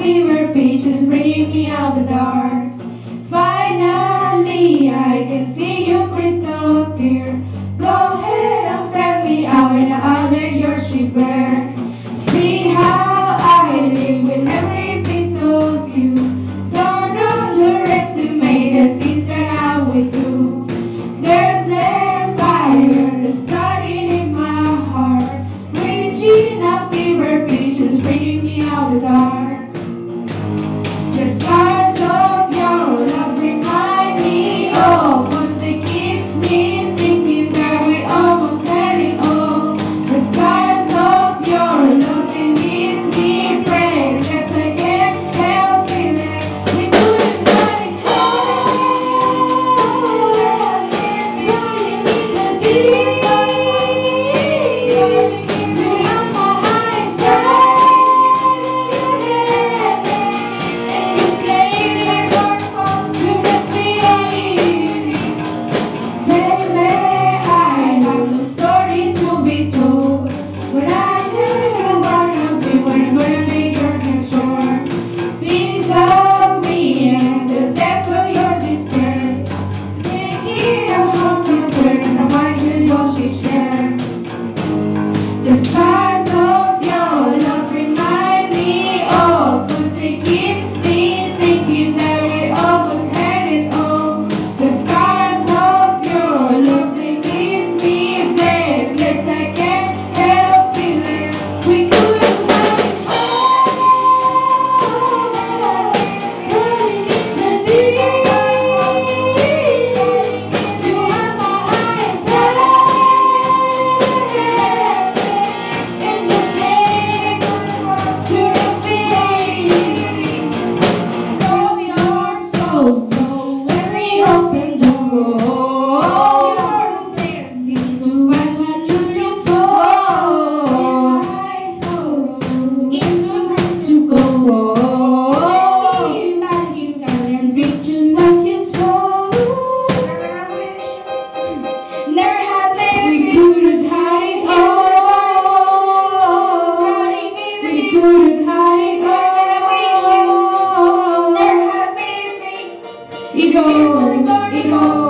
fever pitches bringing me out the dark. Finally, I can see you crystal clear. Go ahead and send me out and under your shipper. See how I live with every piece of you. Don't underestimate the things that I will do. There's a fire starting in my heart, reaching a fever pitch, is bringing me out the dark. Paulo. Rico, Rico, Rico.